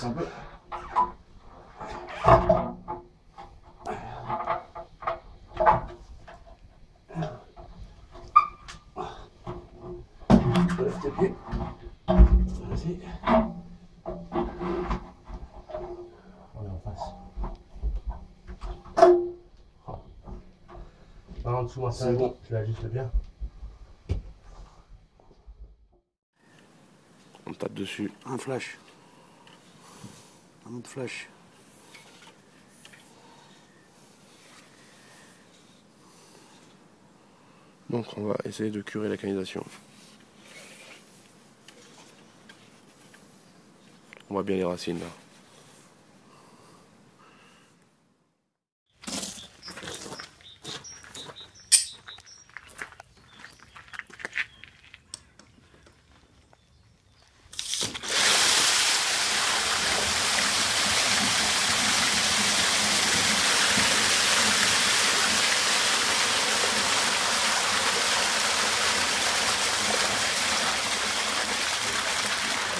force un peu. Lève tes pieds. Vas-y. On est en face. Oh. En dessous, moi, c'est bon. Je l'ajuste bien. On tape dessus. Un flash. Donc on va essayer de curer la canalisation. On voit bien les racines là.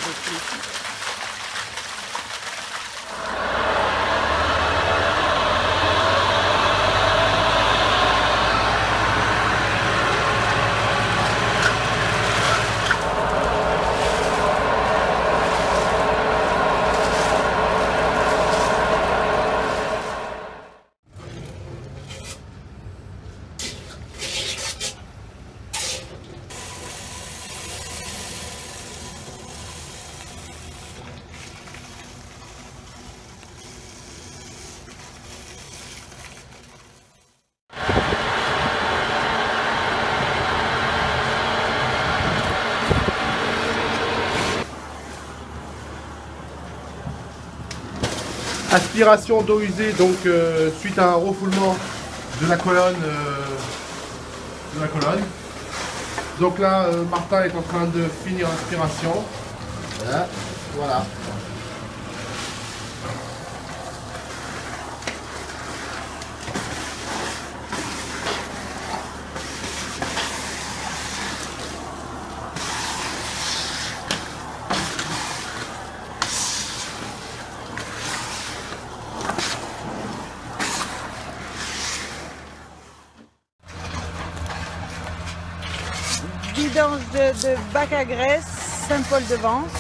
Obrigado, Aspiration d'eau usée donc euh, suite à un refoulement de la colonne euh, de la colonne. Donc là euh, Martin est en train de finir l'aspiration. Voilà. voilà. Vidange de, bac à graisse Saint-Paul-de-Vence.